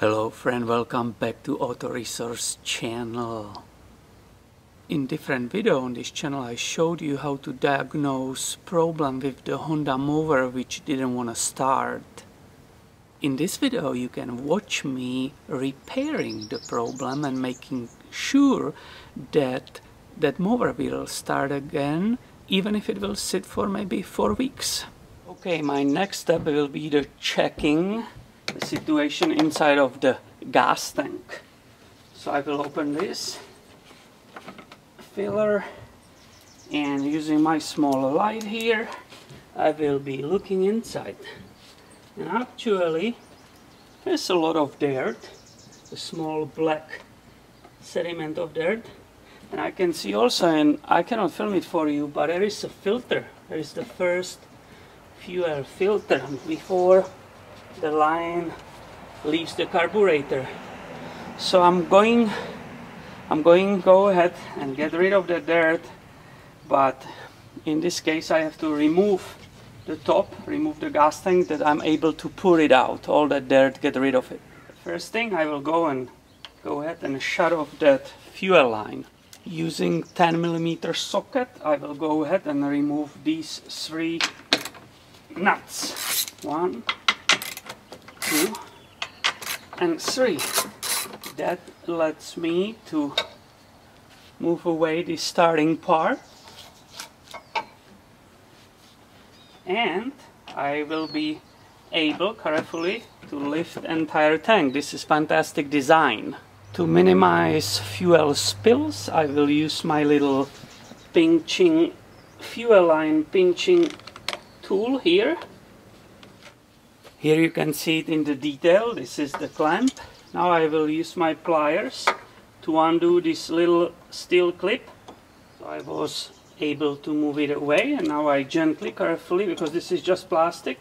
Hello friend, welcome back to Auto Resource channel. In different video on this channel I showed you how to diagnose problem with the Honda Mover which didn't want to start. In this video you can watch me repairing the problem and making sure that that mower will start again even if it will sit for maybe four weeks. Okay, my next step will be the checking the situation inside of the gas tank. So I will open this filler and using my small light here I will be looking inside. And actually there's a lot of dirt a small black sediment of dirt. And I can see also and I cannot film it for you but there is a filter. There is the first fuel filter before the line leaves the carburetor. So I'm going I'm going go ahead and get rid of the dirt but in this case I have to remove the top remove the gas tank that I'm able to pour it out. All that dirt get rid of it. First thing I will go and go ahead and shut off that fuel line. Using 10 millimeter socket I will go ahead and remove these three nuts. One two and three that lets me to move away the starting part and I will be able carefully to lift entire tank. This is fantastic design. To minimize fuel spills I will use my little pinching fuel line pinching tool here. Here you can see it in the detail. This is the clamp now I will use my pliers to undo this little steel clip. So I was able to move it away and now I gently, carefully, because this is just plastic,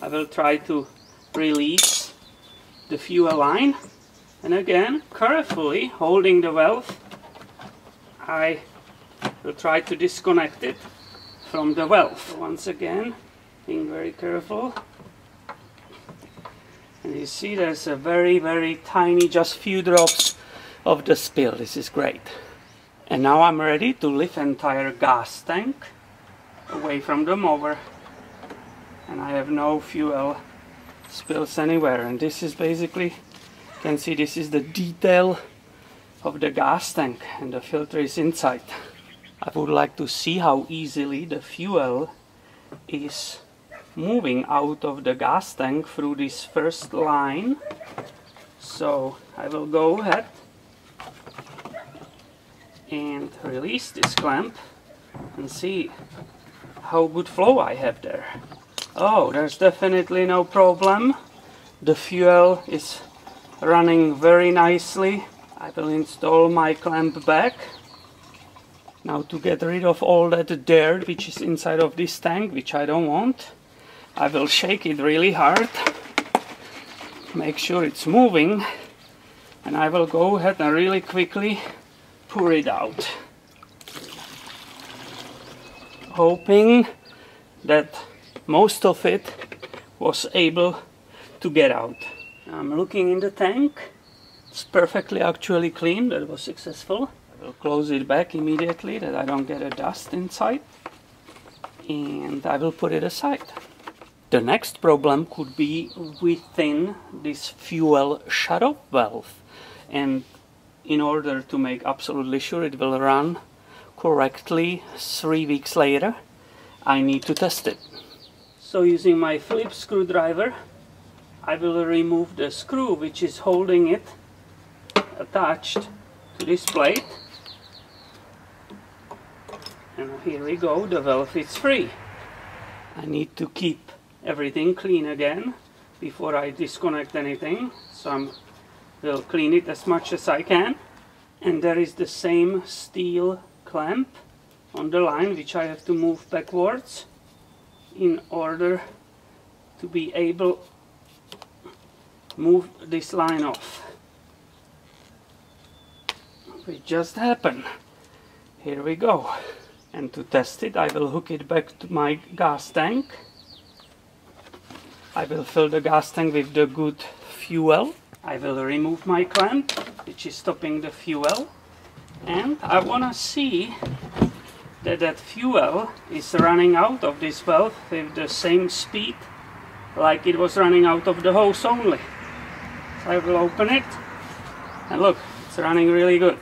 I will try to release the fuel line. And again, carefully holding the valve, I will try to disconnect it from the valve. Once again, being very careful. And you see there's a very, very tiny, just few drops of the spill. This is great. And now I'm ready to lift entire gas tank away from the mower. And I have no fuel spills anywhere. And this is basically, you can see this is the detail of the gas tank and the filter is inside. I would like to see how easily the fuel is moving out of the gas tank through this first line. So I will go ahead and release this clamp and see how good flow I have there. Oh, there's definitely no problem. The fuel is running very nicely. I will install my clamp back. Now to get rid of all that dirt which is inside of this tank, which I don't want. I will shake it really hard. Make sure it's moving. And I will go ahead and really quickly pour it out. Hoping that most of it was able to get out. I'm looking in the tank. It's perfectly actually clean that was successful. I will close it back immediately that I don't get a dust inside. And I will put it aside the next problem could be within this fuel shut-off valve and in order to make absolutely sure it will run correctly three weeks later I need to test it. So using my Phillips screwdriver I will remove the screw which is holding it attached to this plate and here we go the valve is free. I need to keep everything clean again before I disconnect anything. So I will clean it as much as I can. And there is the same steel clamp on the line which I have to move backwards in order to be able to move this line off. It just happened. Here we go. And to test it I will hook it back to my gas tank I will fill the gas tank with the good fuel I will remove my clamp, which is stopping the fuel. And I want to see that that fuel is running out of this valve with the same speed like it was running out of the hose only. So I will open it and look, it's running really good.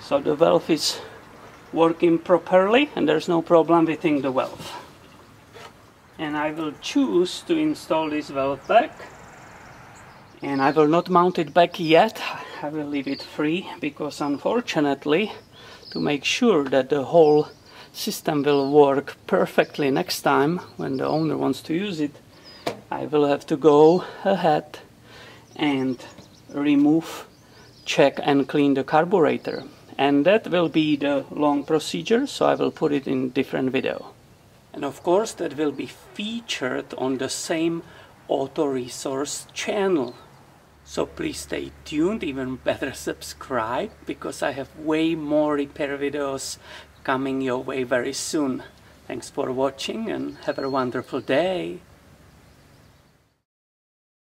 So the valve is working properly and there's no problem within the valve. And I will choose to install this valve back. And I will not mount it back yet. I will leave it free because unfortunately to make sure that the whole system will work perfectly next time when the owner wants to use it I will have to go ahead and remove check and clean the carburetor and that will be the long procedure so I will put it in different video and of course that will be featured on the same auto resource channel. So please stay tuned even better subscribe because I have way more repair videos coming your way very soon. Thanks for watching and have a wonderful day